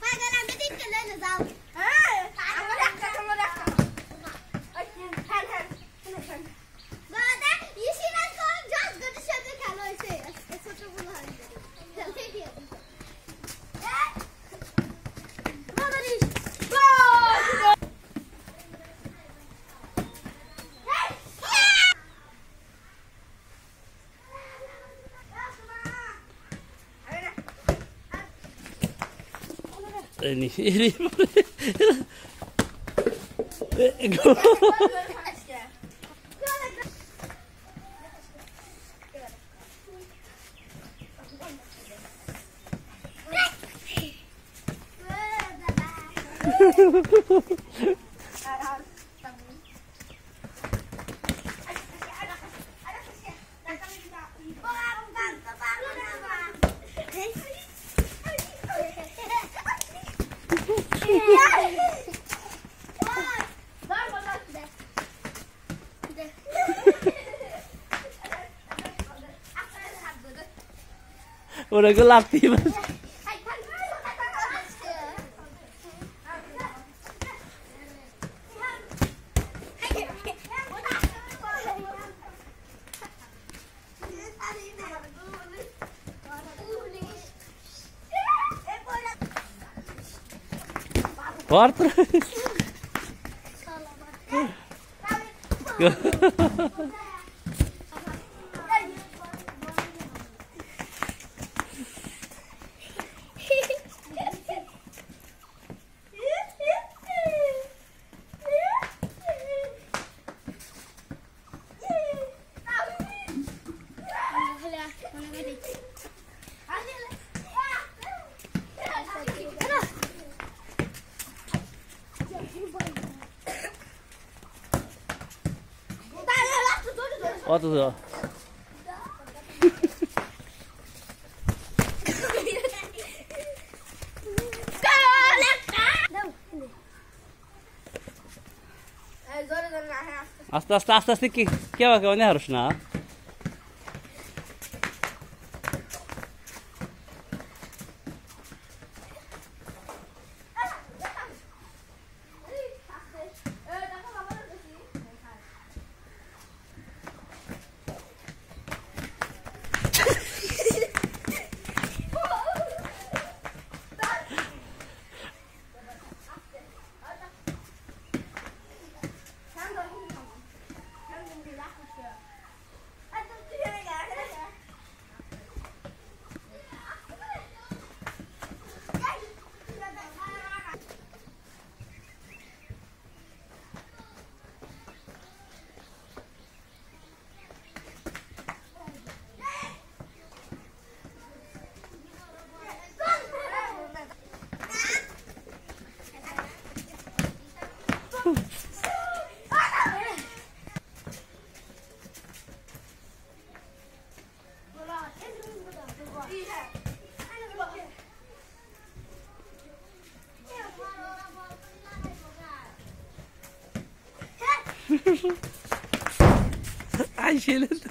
Bak anam lên được lan Any, anybody? Go. Ha ha ha ha ha. Udah gelap sih, Mas. Quarto. 어떠세요? আস্তে আস্তে আস্তে আস্তে কি কেউ কেউ নেই হারস না A Gina tá...